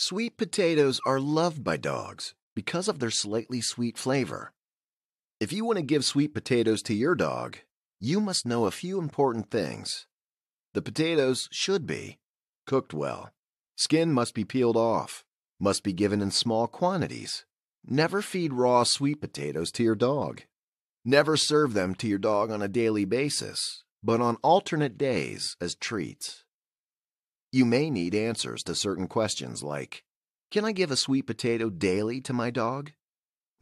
Sweet potatoes are loved by dogs because of their slightly sweet flavor. If you want to give sweet potatoes to your dog, you must know a few important things. The potatoes should be cooked well. Skin must be peeled off, must be given in small quantities. Never feed raw sweet potatoes to your dog. Never serve them to your dog on a daily basis, but on alternate days as treats. You may need answers to certain questions like Can I give a sweet potato daily to my dog?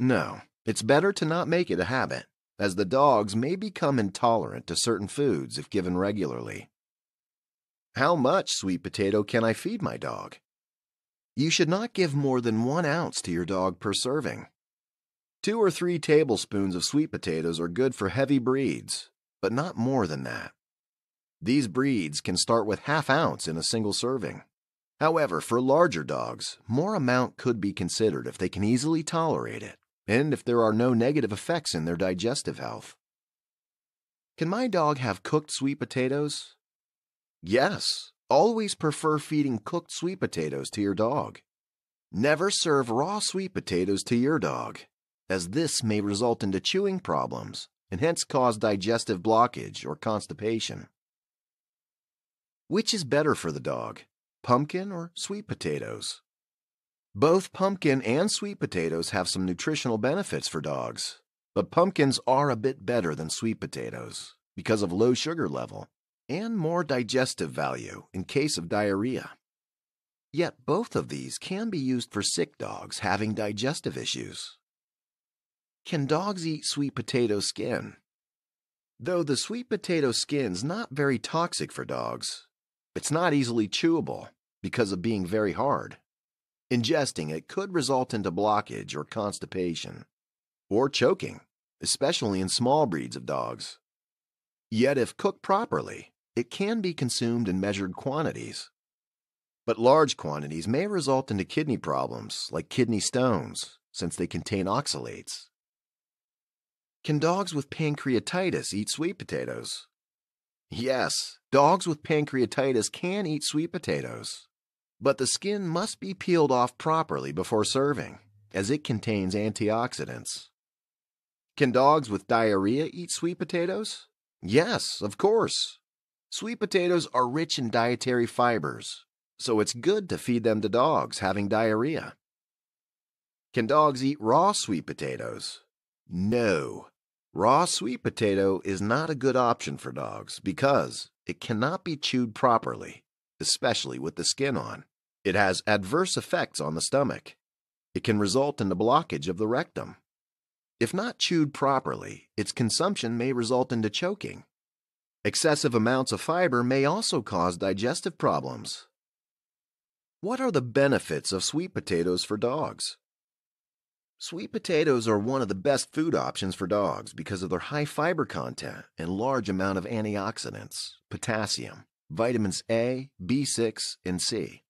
No, it's better to not make it a habit, as the dogs may become intolerant to certain foods if given regularly. How much sweet potato can I feed my dog? You should not give more than one ounce to your dog per serving. Two or three tablespoons of sweet potatoes are good for heavy breeds, but not more than that. These breeds can start with half ounce in a single serving. However, for larger dogs, more amount could be considered if they can easily tolerate it and if there are no negative effects in their digestive health. Can my dog have cooked sweet potatoes? Yes, always prefer feeding cooked sweet potatoes to your dog. Never serve raw sweet potatoes to your dog, as this may result into chewing problems and hence cause digestive blockage or constipation. Which is better for the dog, pumpkin or sweet potatoes? Both pumpkin and sweet potatoes have some nutritional benefits for dogs, but pumpkins are a bit better than sweet potatoes because of low sugar level and more digestive value in case of diarrhea. Yet both of these can be used for sick dogs having digestive issues. Can dogs eat sweet potato skin? Though the sweet potato skin's not very toxic for dogs, it's not easily chewable because of being very hard. Ingesting it could result into blockage or constipation, or choking, especially in small breeds of dogs. Yet if cooked properly, it can be consumed in measured quantities. But large quantities may result into kidney problems like kidney stones, since they contain oxalates. Can dogs with pancreatitis eat sweet potatoes? Yes, dogs with pancreatitis can eat sweet potatoes, but the skin must be peeled off properly before serving, as it contains antioxidants. Can dogs with diarrhea eat sweet potatoes? Yes, of course. Sweet potatoes are rich in dietary fibers, so it's good to feed them to dogs having diarrhea. Can dogs eat raw sweet potatoes? No. Raw sweet potato is not a good option for dogs because it cannot be chewed properly, especially with the skin on. It has adverse effects on the stomach. It can result in the blockage of the rectum. If not chewed properly, its consumption may result into choking. Excessive amounts of fiber may also cause digestive problems. What are the benefits of sweet potatoes for dogs? Sweet potatoes are one of the best food options for dogs because of their high fiber content and large amount of antioxidants, potassium, vitamins A, B6, and C.